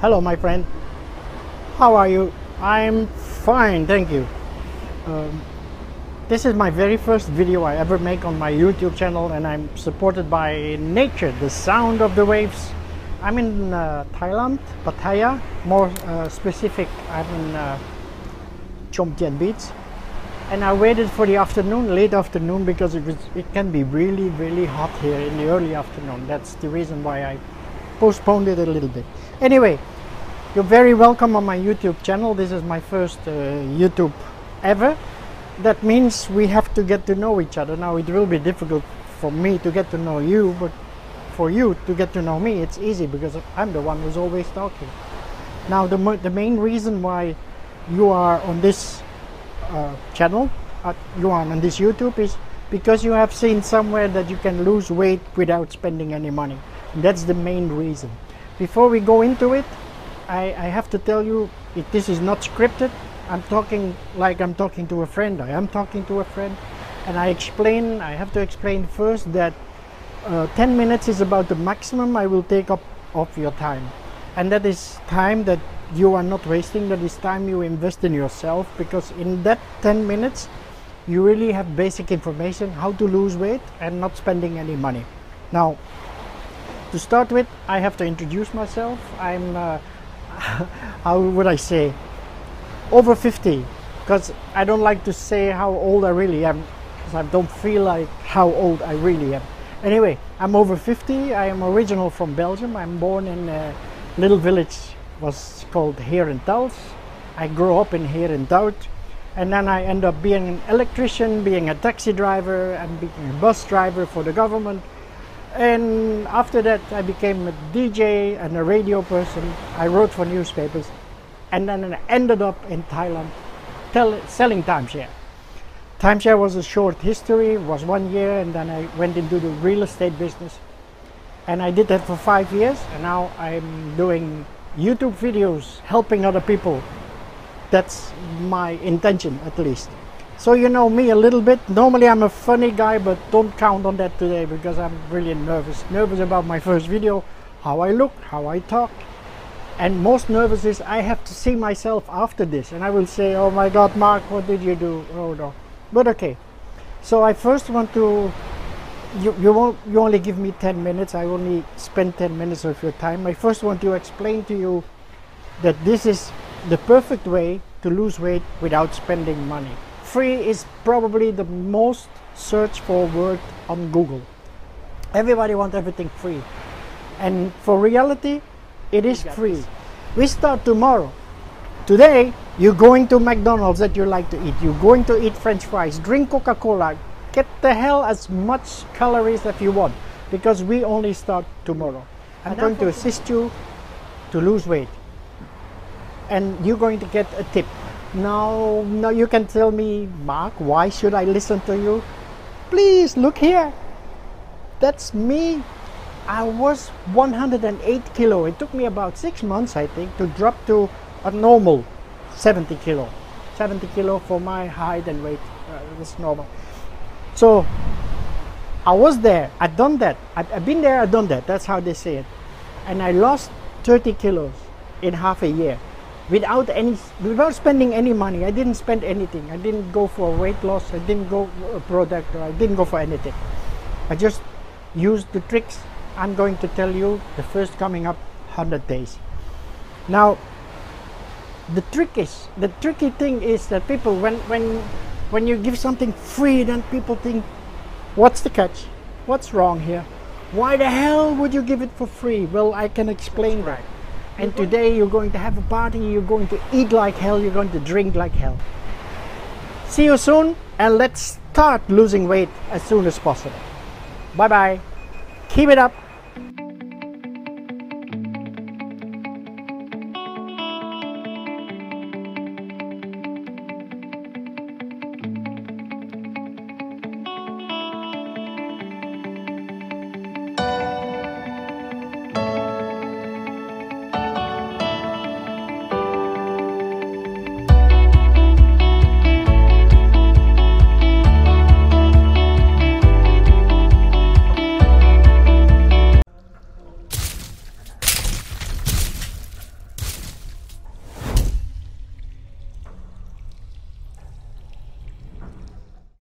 Hello, my friend. How are you? I'm fine, thank you. Um, this is my very first video I ever make on my YouTube channel, and I'm supported by nature, the sound of the waves. I'm in uh, Thailand, Pattaya. More uh, specific, I'm in uh, Jomtien Beach, and I waited for the afternoon, late afternoon, because it was it can be really, really hot here in the early afternoon. That's the reason why I postponed it a little bit. Anyway, you're very welcome on my YouTube channel. This is my first uh, YouTube ever. That means we have to get to know each other. Now it will be difficult for me to get to know you, but for you to get to know me, it's easy because I'm the one who's always talking. Now the, the main reason why you are on this uh, channel, uh, you are on this YouTube is because you have seen somewhere that you can lose weight without spending any money. That's the main reason. Before we go into it, I, I have to tell you, if this is not scripted, I'm talking like I'm talking to a friend. I am talking to a friend, and I explain. I have to explain first that uh, 10 minutes is about the maximum I will take up of your time, and that is time that you are not wasting. That is time you invest in yourself because in that 10 minutes, you really have basic information how to lose weight and not spending any money. Now, to start with, I have to introduce myself. I'm, uh, how would I say, over 50, because I don't like to say how old I really am, because I don't feel like how old I really am. Anyway, I'm over 50. I am original from Belgium. I'm born in a little village was called Herentals. I grew up in Herenthout and then I end up being an electrician, being a taxi driver and being a bus driver for the government and after that I became a DJ and a radio person. I wrote for newspapers and then I ended up in Thailand tell, selling timeshare. Timeshare was a short history, was one year and then I went into the real estate business and I did that for five years and now I'm doing YouTube videos helping other people. That's my intention at least. So you know me a little bit. Normally I'm a funny guy, but don't count on that today because I'm really nervous. Nervous about my first video, how I look, how I talk. And most nervous is I have to see myself after this and I will say, oh my God, Marc, what did you do? Oh no. But okay. So I first want to, you, you, won't, you only give me 10 minutes. I only spend 10 minutes of your time. I first want to explain to you that this is the perfect way to lose weight without spending money free is probably the most searched for word on Google. Everybody wants everything free. And for reality, it is free. This. We start tomorrow. Today, you're going to McDonald's that you like to eat. You're going to eat french fries, drink Coca-Cola. Get the hell as much calories as you want because we only start tomorrow. I'm going to assist you to lose weight. And you're going to get a tip. Now, now you can tell me, Marc, why should I listen to you? Please look here. That's me. I was 108 kilo. It took me about six months, I think, to drop to a normal 70 kilo. 70 kilo for my height and weight. Uh, that's normal. So I was there. I've done that. I've, I've been there. I've done that. That's how they say it. And I lost 30 kilos in half a year without any without spending any money i didn't spend anything. I didn't go for weight loss i didn't go a product or i didn't go for anything. I just used the tricks i'm going to tell you the first coming up 100 days. Now the trick is the tricky thing is that people when when when you give something free then people think what's the catch? What's wrong here? Why the hell would you give it for free? Well i can explain that and today you're going to have a party, you're going to eat like hell, you're going to drink like hell. See you soon and let's start losing weight as soon as possible. Bye bye. Keep it up.